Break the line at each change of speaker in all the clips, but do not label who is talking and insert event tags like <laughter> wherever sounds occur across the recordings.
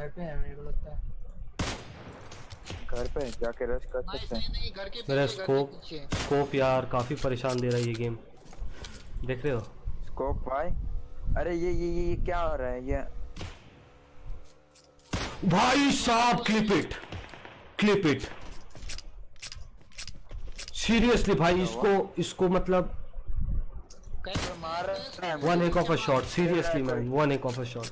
घर पे है मेरे को लगता है।
घर पे जाके रश कर सकते हैं।
नहीं घर के
मेरा स्कोप स्कोप यार काफ़ी परेशान दे रहा है ये गेम देख रहे हो?
स्कोप भाई अरे ये ये ये ये क्या हो रहा है? ये
भाई साहब clip it clip it seriously भाई इसको इसको मतलब
कहीं
मार रहा है।
वन एक of a shot seriously man one एक ऑफ़ अ शॉट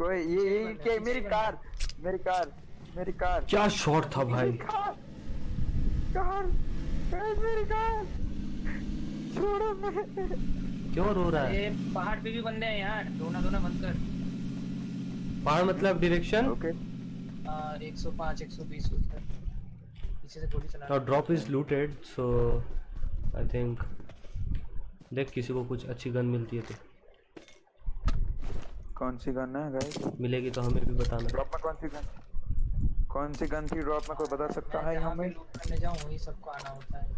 कोई ये ये क्या मेरी कार मेरी कार मेरी कार।
क्या शॉट था भाई?
कार कार मेरी कार। छोड़ो मैं
क्यों रो रहा है?
ये पहाड़ पे भी बंदे हैं यार दोना दोना बंद कर।
पहाड़ मतलब डायरेक्शन
ओके
एक सौ पाँच एक सौ बीस उधर पीछे से गोली चला।
Now drop is looted, so I देख किसी को कुछ अच्छी गन मिलती है तो।
कौन सी गन है गाइस
मिलेगी तो हमें भी बताना।
ड्रॉप में कौन सी गन? कौन सी गन थी ड्रॉप में कोई बता सकता है हमें
लूट करने जाऊँ वही सबको आना होता है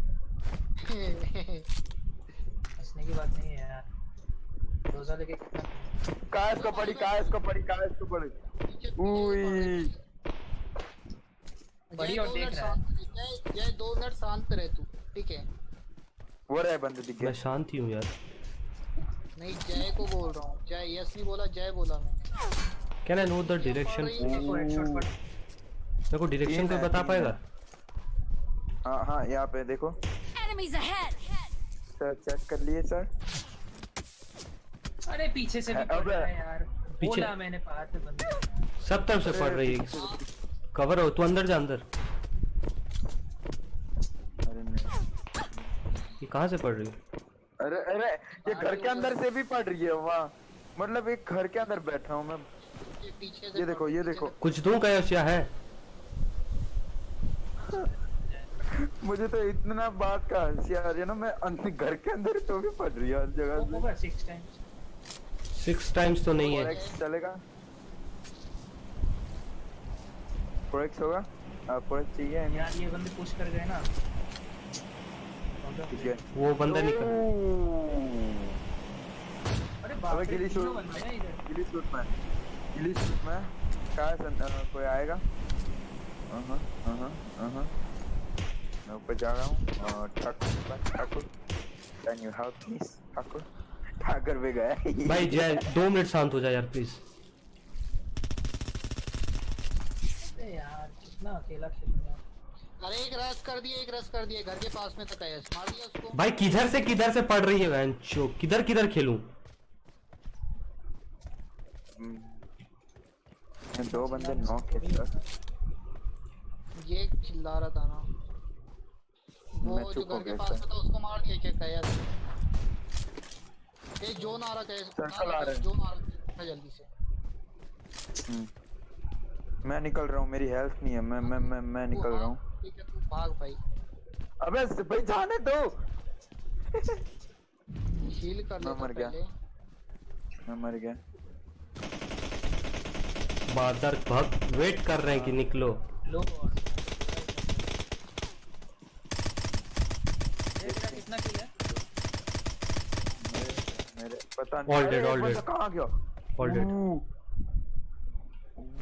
हंसने की बात नहीं है यार रोजा लेके कितना
काश को पड़ी काश को पड़ी काश को पड़ी। उई।
बड़ी और देख रहा है।
जय दो मिनट शांत रहे तू ठीक है?
वो रहे बंदे दिख। गए मैं
शांत ही हूँ यार।
नहीं जय को बोल रहा हूँ। जय यस नहीं बोला जय बोला मैंने।
Can I know the direction
देखो
डायरेक्शन कोई बता पाएगा?
हाँ हाँ यहाँ पे देखो।
Enemies ahead!
सर चेक कर लिए सर
अरे पीछे से भी पड़ रहा है यार।
पीछे-
बोला मैंने पहाड़ पे बंदे।
सब तरफ़ से पड़ रही है। कवर हो तू अंदर जा अंदर।
अरे नहीं।
ये कहाँ से पड़ रही है?
अरे अरे ये घर के अंदर से भी पड़ रही है वहाँ। मतलब एक घर के अंदर बैठा हूँ मैं।
ये पीछे
ये देखो ये देखो।
कुछ दूँ क्या क्या है? <laughs>
मुझे तो इतना बात का हँसी आ रही है ना मैं अंदर घर के अंदर तो भी पड़ रही है हर जगह से।
सिक्स टाइम्स
तो नहीं है।
चलेगा? फोरेक्स होगा? हाँ फोरेक्स चाहिए
यार ये बंदे पुश कर गए ना।
है
वो बंदा निकल।
अरे
गिली शूट।
बंदे हैं इधर।
गिली शूट में। गिली शूट में। कहाँ से कोई आएगा? हाँ हाँ हाँ मैं ऊपर जा रहा हूँ। Thakur Thakur. Can you help me Thakur? Thakur भी गया।
भाई जय दो मिनट शांत हो जाए यार प्लीज़
यार कितना अकेला खेलूँगा।
अरे एक रस कर दिए एक रस कर दिए। घर के पास में तक है मार दिया उसको।
भाई किधर से किधर से पड़ रही है वैन चो किधर किधर खेलूं?
हम्म। दो बंदे नॉक है सर
ये चिल्ला रहा था ना। वो जो घर के पास में था उसको मार दिया क्या कया ए जोन आ रहा है
सर्कल आ रहा है।
जोन आ रहा है जल्दी से।
हम्म। मैं निकल रहा हूँ मेरी हेल्थ नहीं है मैं मैं मैं मैं निकल रहा हूँ।
ठीक है तू भाग भाई
अबे भाई जाने दो।
हील कर
मैं
ले
मर गया। मैं मर गया।
बादर भक्त वेट कर रहे हैं कि निकलो।
लो कितना किल है?
मेरे पता नहीं।
All
एक बंदा
dead.
कहाँ गया?
ऑलरेडी
ऊ,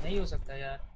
नहीं हो सकता यार।